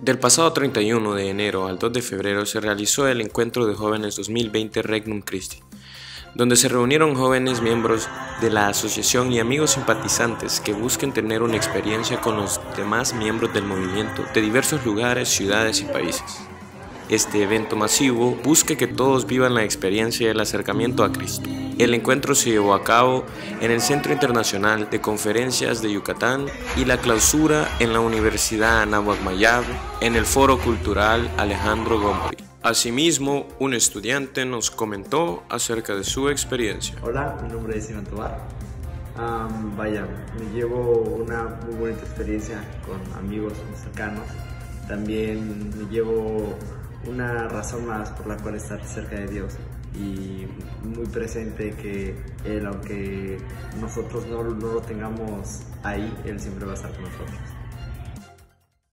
Del pasado 31 de enero al 2 de febrero se realizó el Encuentro de Jóvenes 2020 Regnum Christi, donde se reunieron jóvenes miembros de la asociación y amigos simpatizantes que busquen tener una experiencia con los demás miembros del movimiento de diversos lugares, ciudades y países. Este evento masivo busca que todos vivan la experiencia del acercamiento a Cristo. El encuentro se llevó a cabo en el Centro Internacional de Conferencias de Yucatán y la clausura en la Universidad Anáhuac Mayab en el Foro Cultural Alejandro Gómez. Asimismo, un estudiante nos comentó acerca de su experiencia. Hola, mi nombre es Iván Tobar. vaya, me llevo una muy bonita experiencia con amigos cercanos. También me llevo una razón más por la cual estar cerca de Dios y muy presente que Él, aunque nosotros no, no lo tengamos ahí, Él siempre va a estar con nosotros.